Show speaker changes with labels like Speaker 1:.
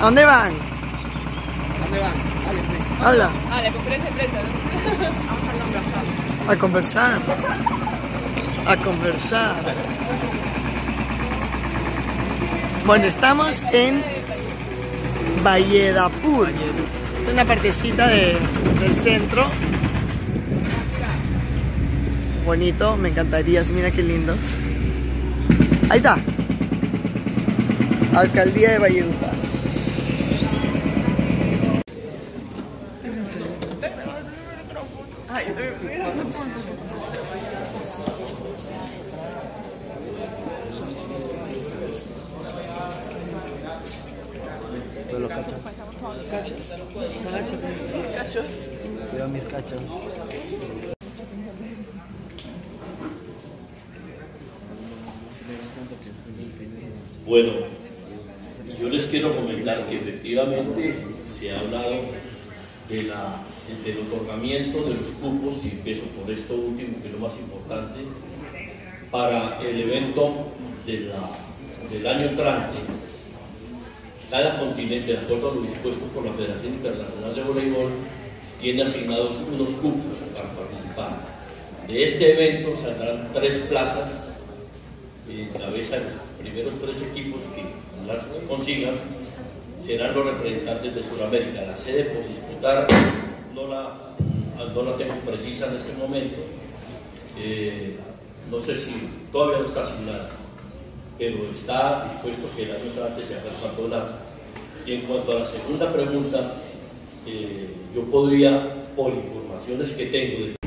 Speaker 1: ¿A dónde van?
Speaker 2: ¿A dónde van? Dale, pues.
Speaker 1: Habla.
Speaker 3: Ah, la conferencia de prensa. ¿no? Vamos a conversar.
Speaker 1: A conversar. A conversar. Bueno, estamos en Valledapur. Es una partecita de- del centro. Bonito, me encantaría. Mira qué lindos. Ahí está. Alcaldía de Valledupar.
Speaker 4: Los cachos.
Speaker 1: Cachos. Agáchate.
Speaker 3: Cachos.
Speaker 4: Cuidado mis cachos.
Speaker 5: Bueno, yo les quiero comentar que efectivamente se ha hablado de la, del otorgamiento de los cupos, y empiezo por esto último, que es lo más importante, para el evento del año entrante. Cada continente, de acuerdo a lo dispuesto por la Federación Internacional de Voleibol, tiene asignados unos cupos para participar. De este evento saldrán tres plazas en cabeza de los primeros tres equipos que las consigan serán los representantes de Sudamérica. La sede por disputar no la, tengo precisa en este momento. Eh, no sé si todavía no está asignada, pero está dispuesto que el año entrante se haga el campeonato. Y en cuanto a la segunda pregunta, eh, yo podría, por informaciones que tengo de